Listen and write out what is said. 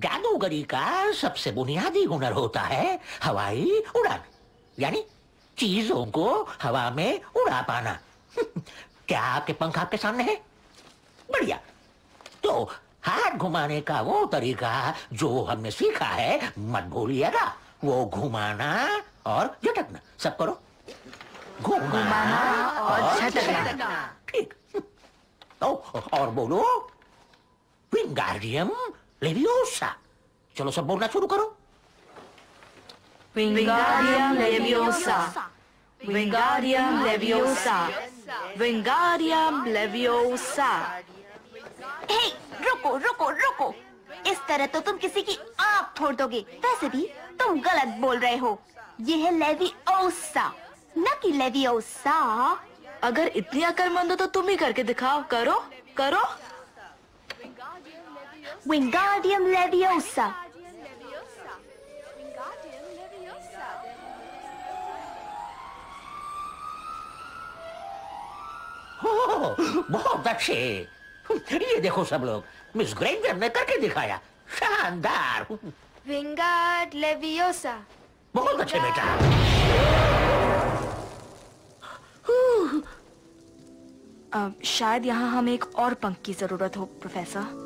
जादूगरी का सबसे बुनियादी हुनर होता है हवाई उड़ान यानी चीज़ों को हवा में उड़ा पाना। क्या आपके पंख आपके सामने है? बढ़िया। तो हाथ घुमाने का वो तरीका जो हमने सीखा है मत भूलिएगा। वो घुमाना और झटकना सब करो। घुमाना और झटकना। ठीक। ओ, और बोलो विंगारियम लेवियोसा चलो सब बोलना शुरू करो Wingardium Leviosa. Wingardium Leviosa. Wingardium Leviosa. हे रुको रुको रुको इस तरह तो तुम किसी की आँख फोड़ दोगे वैसे भी तुम गलत बोल रहे हो ये है लेविओसा न कि लेविओसा अगर इतनी अकलमंद हो तो तुम ही करके दिखाओ करो करो विंगार्डियम लेविओसा हो, बहुत अच्छे। ये देखो सब लोग मिस ग्रेंजर ने करके दिखाया। शानदार। विंगार्ड लेविओसा बहुत अच्छे बेटा। अब शायद यहाँ हमें एक और पंख की ज़रूरत हो प्रोफेसर।